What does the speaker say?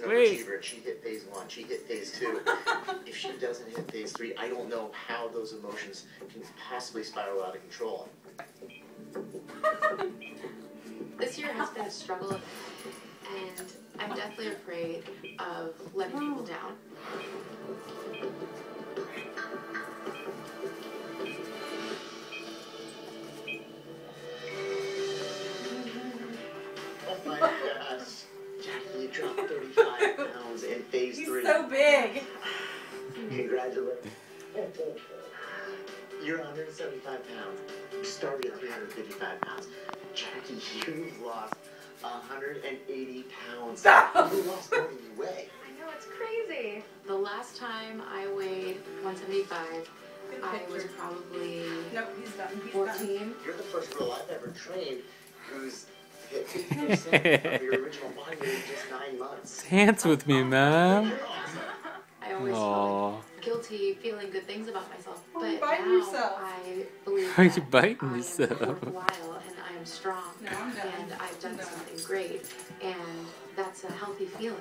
an Wait. overachiever and she hit phase one, she hit phase two. if she doesn't hit phase three, I don't know how those emotions can possibly spiral out of control. This year has been a struggle, and I'm deathly afraid of letting people oh. down. In phase He's three. so big. Congratulations. You're 175 pounds. You started at 355 pounds. Jackie, you've lost 180 pounds. Stop. You lost more than you weigh. I know it's crazy. The last time I weighed 175, I was probably Nope, he's done. He's done. 14. You're the first girl I've ever trained who's hit 50% of your original body weight just nine months. Dance with me, man. You're. I always Aw. felt guilty, feeling good things about myself. Oh, But you're biting now yourself. I believe Why are that you biting I am yourself? worthwhile and I am strong. No, I'm done. And I've done I'm done. something great. And that's a healthy feeling.